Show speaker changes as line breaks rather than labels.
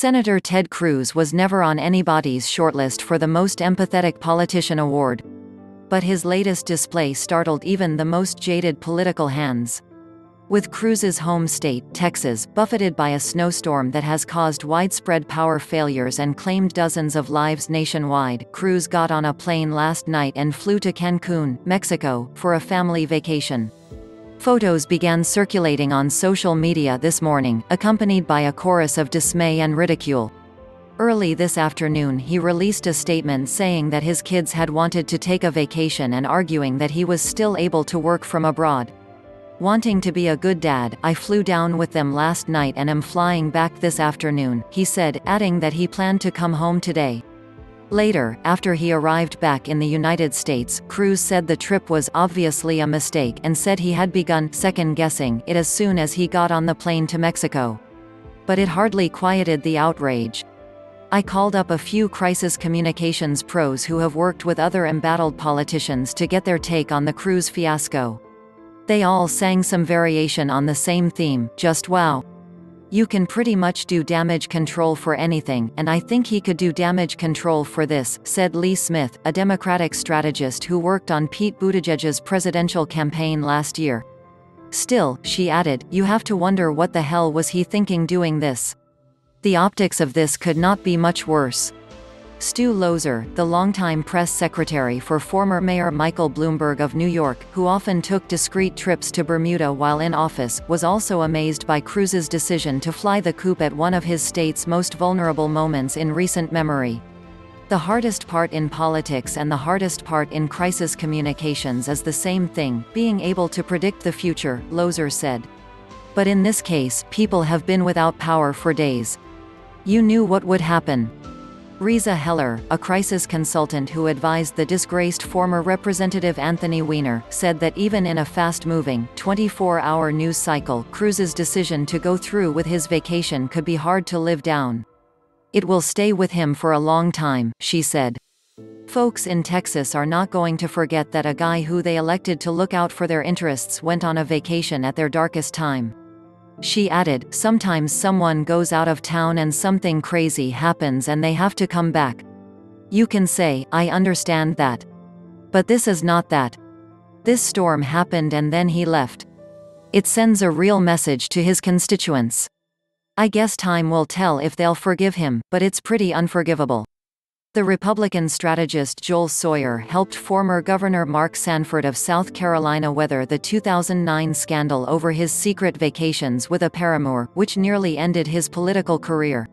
Senator Ted Cruz was never on anybody's shortlist for the Most Empathetic Politician Award. But his latest display startled even the most jaded political hands. With Cruz's home state, Texas, buffeted by a snowstorm that has caused widespread power failures and claimed dozens of lives nationwide, Cruz got on a plane last night and flew to Cancun, Mexico, for a family vacation. Photos began circulating on social media this morning, accompanied by a chorus of dismay and ridicule. Early this afternoon he released a statement saying that his kids had wanted to take a vacation and arguing that he was still able to work from abroad. Wanting to be a good dad, I flew down with them last night and am flying back this afternoon, he said, adding that he planned to come home today. Later, after he arrived back in the United States, Cruz said the trip was obviously a mistake and said he had begun second-guessing it as soon as he got on the plane to Mexico. But it hardly quieted the outrage. I called up a few crisis communications pros who have worked with other embattled politicians to get their take on the Cruz fiasco. They all sang some variation on the same theme, just wow. You can pretty much do damage control for anything, and I think he could do damage control for this, said Lis Smith, a Democratic strategist who worked on Pete Buttigieg's presidential campaign last year. Still, she added, you have to wonder what the hell was he thinking doing this. The optics of this could not be much worse. Stu Loeser, the longtime press secretary for former Mayor Michael Bloomberg of New York, who often took discreet trips to Bermuda while in office, was also amazed by Cruz's decision to fly the coop at one of his state's most vulnerable moments in recent memory. The hardest part in politics and the hardest part in crisis communications is the same thing, being able to predict the future, Loeser said. But in this case, people have been without power for days. You knew what would happen. Risa Heller, a crisis consultant who advised the disgraced former Representative Anthony Weiner, said that even in a fast-moving, 24-hour news cycle, Cruz's decision to go through with his vacation could be hard to live down. It will stay with him for a long time, she said. Folks in Texas are not going to forget that a guy who they elected to look out for their interests went on a vacation at their darkest time. She added, sometimes someone goes out of town and something crazy happens and they have to come back. You can say, I understand that. But this is not that. This storm happened and then he left. It sends a real message to his constituents. I guess time will tell if they'll forgive him, but it's pretty unforgivable. The Republican strategist Joel Sawyer helped former Governor Mark Sanford of South Carolina weather the 2009 scandal over his secret vacations with a paramour, which nearly ended his political career.